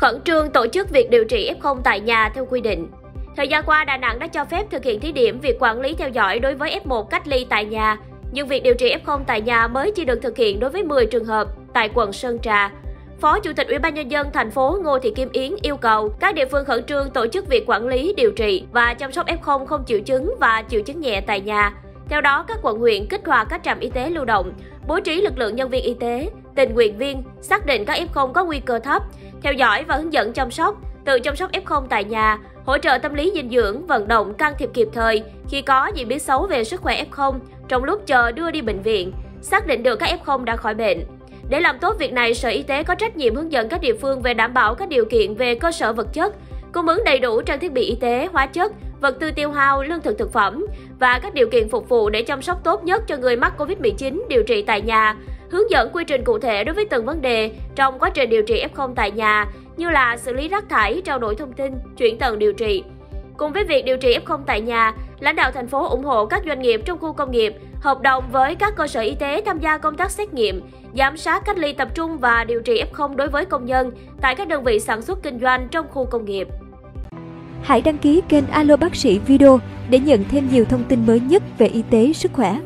Khẩn trương tổ chức việc điều trị F0 tại nhà theo quy định. Thời gian qua, Đà Nẵng đã cho phép thực hiện thí điểm việc quản lý theo dõi đối với F1 cách ly tại nhà, nhưng việc điều trị F0 tại nhà mới chỉ được thực hiện đối với 10 trường hợp tại quận Sơn Trà. Phó Chủ tịch Ủy ban nhân dân thành phố Ngô Thị Kim Yến yêu cầu các địa phương khẩn trương tổ chức việc quản lý, điều trị và chăm sóc F0 không triệu chứng và triệu chứng nhẹ tại nhà. Theo đó, các quận huyện kích hoạt các trạm y tế lưu động, bố trí lực lượng nhân viên y tế, tình nguyện viên, xác định các F0 có nguy cơ thấp, theo dõi và hướng dẫn chăm sóc, tự chăm sóc F0 tại nhà, hỗ trợ tâm lý dinh dưỡng, vận động can thiệp kịp thời khi có diễn biến xấu về sức khỏe F0 trong lúc chờ đưa đi bệnh viện, xác định được các F0 đã khỏi bệnh. Để làm tốt việc này, Sở Y tế có trách nhiệm hướng dẫn các địa phương về đảm bảo các điều kiện về cơ sở vật chất, cung ứng đầy đủ trang thiết bị y tế, hóa chất, vật tư tiêu hao, lương thực thực phẩm và các điều kiện phục vụ để chăm sóc tốt nhất cho người mắc COVID-19 điều trị tại nhà, hướng dẫn quy trình cụ thể đối với từng vấn đề trong quá trình điều trị F0 tại nhà như là xử lý rác thải, trao đổi thông tin, chuyển tầng điều trị. Cùng với việc điều trị F0 tại nhà, lãnh đạo thành phố ủng hộ các doanh nghiệp trong khu công nghiệp hợp đồng với các cơ sở y tế tham gia công tác xét nghiệm, giám sát cách ly tập trung và điều trị F0 đối với công nhân tại các đơn vị sản xuất kinh doanh trong khu công nghiệp. Hãy đăng ký kênh Alo Bác sĩ Video để nhận thêm nhiều thông tin mới nhất về y tế, sức khỏe